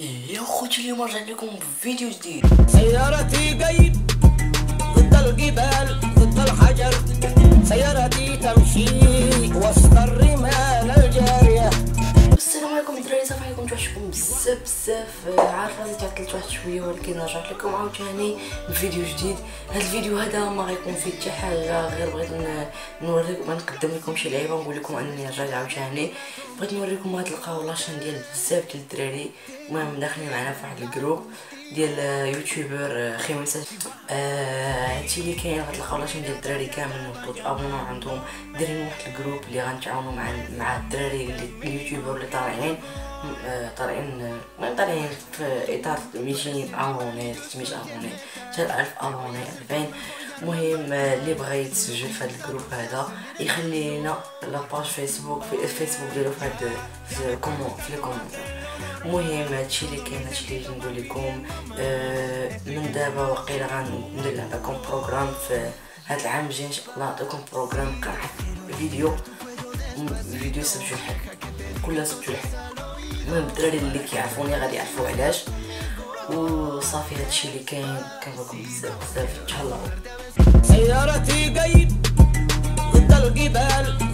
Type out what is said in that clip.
يا خوتي اليوم رجعت لكم بفيديو جديد سيارتي قيد ضد الجبال ضد الحجر. سيارتي تمشي. عليكم الدراري صافي عليكم توحشكم بزاف بزاف. آه، عارفة راسي تعطلت واحد شوية ولكن رجعت لكم عاوتاني بفيديو جديد. هذا الفيديو هذا ما غيكون فيه حتى حاجة غير بغيت نوريكم نقدم لكم شي لعيبة ونقول لكم أنني رجعت عاوتاني. بغيت نوريكم هاد القهوة la chaîne ديال بزاف ديال الدراري. المهم داخلين معنا في واحد ال groupe ديال آه، يوتيوبر آه، خميسات آه، هادشي اللي كاين غتلقاو la chaîne ديال الدراري كامل نوضو تابوناو عندهم. دايرين واحد ال groupe اللي غنتعاونوا مع مع الدراري اليوتيوبر اللي طالعين آه، طالعين المهم طالعين؟ في إطار 200 abonnés 300 abonnés حتى 1000 abonnés 2000 المهم آه، اللي بغى يتسجل في هذا ال groupe هذا يخلي لنا la page Facebook في الفيسبوك ديالو في هاد في comment في ال commentaire المهم هادشي اللي كاين هادشي اللي نقول لكم. آه، من دابا وقيلا غندير لكم programme في هاد العام الجاي إن شاء الله نعطيكم programme قرعه فيديو. فيديو سبت الحد كل سبت الحد المهم الدراري اللي كيعرفوني غادي يعرفوا علاش. وصافي هادشي اللي كاين. كنبغيكم بزاف بزاف. تهلاو سيارتي قيد ضد الجبال.